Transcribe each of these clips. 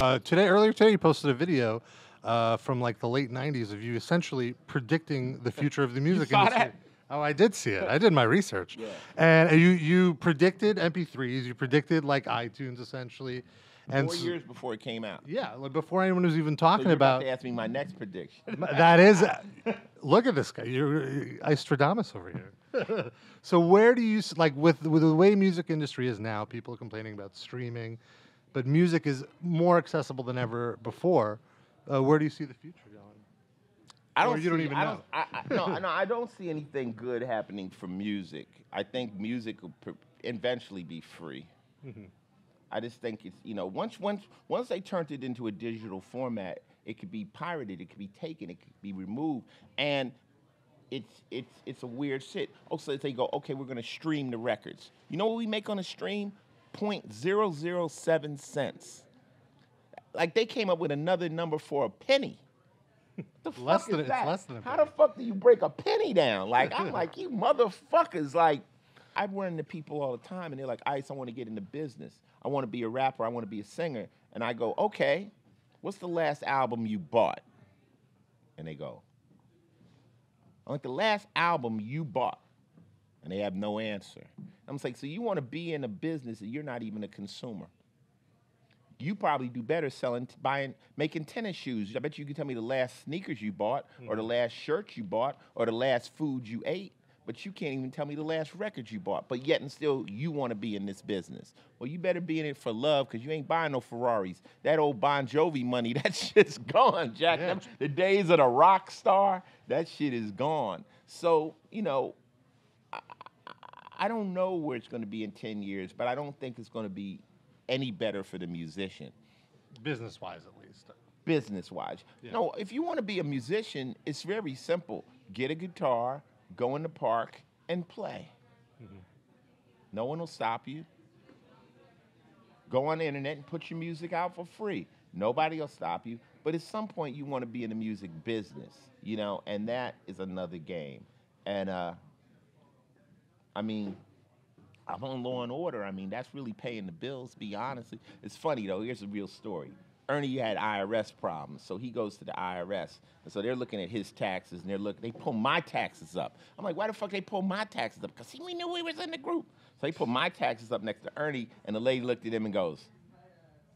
Uh, today, earlier today, you posted a video uh, from like the late '90s of you essentially predicting the future of the music industry. Oh, I did see it. I did my research. Yeah. And you you predicted MP3s. You predicted like iTunes essentially. And Four years before it came out. yeah, like before anyone was even So talking you're about about to ask me my next prediction. that is look at this guy you're Istradamus over here so where do you s- like with, with the way music industry is now people are complaining about streaming but music is more accessible than ever before uh, where do you see the future going I don't. you don't even I know. Don't, I, I, no, no, I don't see anything good happening for music. I think music will pr- eventually be free. Mm-hmm. I just think it's you know once once once they turned it into a digital format, it could be pirated, it could be taken, it could be removed, and it's it's it's a weird shit. Oh, so they go, okay, we're gonna stream the records. You know what we make on a stream? Point zero zero seven cents. Like they came up with another number for a penny. The fuck Less is than- it's that? less than How penny. the fuck do you break a penny down? Like I'm like you motherfuckers. Like I run into people all the time, and they're like, "Ice, I want to get into business. I want to be a rapper. I want to be a singer." And I go, "Okay, what's the last album you bought?" And they go, like the last album you bought," and they have no answer. I'm like, "So you want to be in a business that you're not even a consumer?" you probably do better selling, buying, making tennis shoes. I bet you can tell me the last sneakers you bought, or the mm-hmm. last shirt you bought, or the last food you ate. But you can't even tell me the last record you bought. But yet and still, you want to be in this business. Well, you better be in it for love, because you ain't buying no Ferraris. That old Bon Jovi money, that shit's gone, Jack. Yeah. The days of the rock star, that shit is gone. So you know, I don't know where it's going to be in 10 years, but I don't think it's going to be any better for the musician, business wise at least business wise. Yeah. No, if you want to be a musician, it's very simple. Get a guitar, go in the park, and play. No one will stop you. Go on the internet and put your music out for free. Nobody will stop you. But at some point, you want to be in the music business, you know, and that is another game. And uh, I mean, I'm on Law and Order. I mean, that's really paying the bills. Be honest. It's funny though. Here's a real story. Ernie had IRS problems, so he goes to the IRS, and so they're looking at his taxes, and they're looking. They pull my taxes up. I'm like, why the fuck they pull my taxes up? Because we knew we was in the group. So they put my taxes up next to Ernie, and the lady looked at him and goes,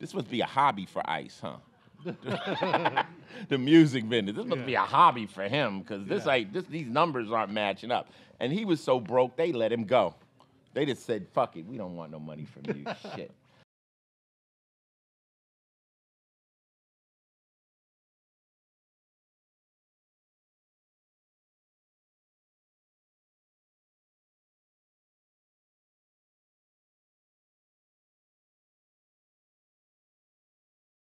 "This must be a hobby for Ice, huh?" the music business. This must be a hobby for him because this Yeah. ain't this, these numbers aren't matching up. And he was so broke, they let him go. They just said, "Fuck it, we don't want no money from you." Shit.